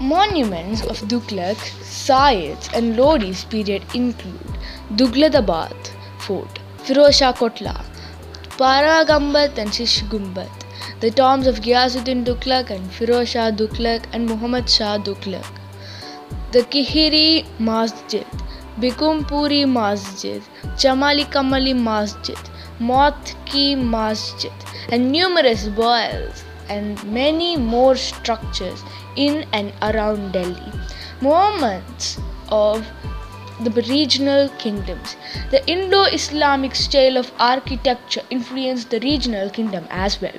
Monuments of Tughlaq, Sayyids and Lodi's period include Tughlaqabad Fort, Firozshah Kotla, Bara Gumbad and Shish Gumbat, the tombs of Ghiyasuddin Tughlaq and Firoz Shah Tughlaq and Muhammad Shah Tughlaq, the Khirki Masjid, Begumpuri Masjid, Jamali Kamali Masjid, Moth Ki Masjid, and numerous wells and many more structures in and around Delhi. Moments of the regional kingdoms. The Indo Islamic style of architecture influenced the regional kingdom as well.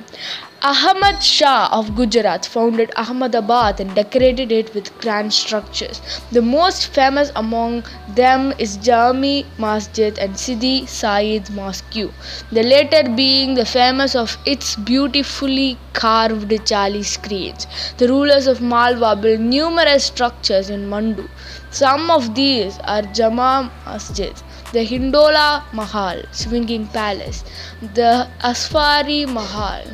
Ahmad Shah of Gujarat founded Ahmedabad and decorated it with grand structures. The most famous among them is Jami Masjid and Sidi Said Mosque, the latter being the famous of its beautifully carved jali screens. The rulers of Malwa built numerous structures in Mandu. Some of these are Jama Masjid, the Hindola Mahal, swinging palace, the Ashrafi Mahal,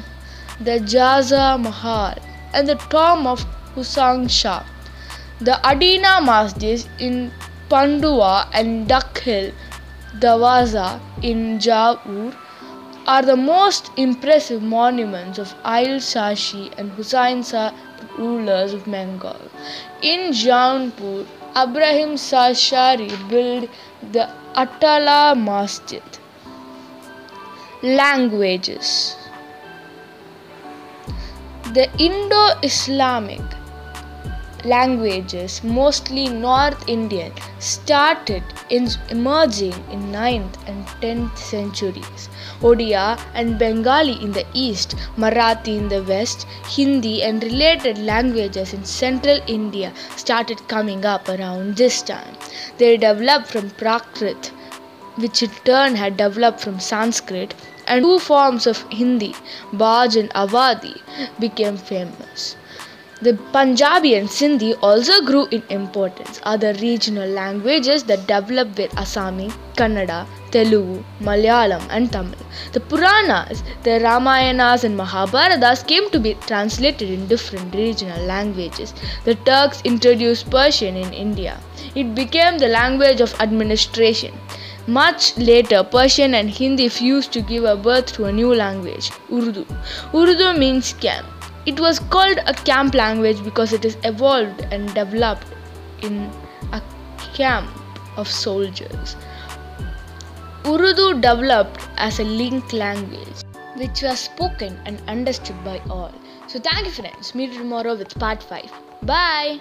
the Jahaz Mahal, and the tomb of Hoshang Shah. The Adina Masjid in Pandua and Duck Hill, Dawaza in Gaur are the most impressive monuments of Ail Shashi and Hussain Shah rulers of Bengal. In Jaunpur, Ibrahim Shah Sharqi built the Atala Masjid. Languages The Indo Islamic languages, mostly North Indian, started in emerging in 9th and 10th centuries. Odia and Bengali in the east, Marathi in the west, Hindi and related languages in central India started coming up around this time. They developed from Prakrit, which in turn had developed from Sanskrit, and two forms of Hindi, Braj and Awadhi, became famous. The Punjabi and Sindhi also grew in importance. Other regional languages that developed were Assami, Kannada, Telugu, Malayalam, and Tamil. The Puranas, the Ramayanas, and Mahabharatas came to be translated in different regional languages. The Turks introduced Persian in India. It became the language of administration. Much later, Persian and Hindi fused to give a birth to a new language, Urdu. Urdu means camp. It was called a camp language because it is evolved and developed in a camp of soldiers. Urdu developed as a link language which was spoken and understood by all. So thank you friends. Meet you tomorrow with part 5. Bye.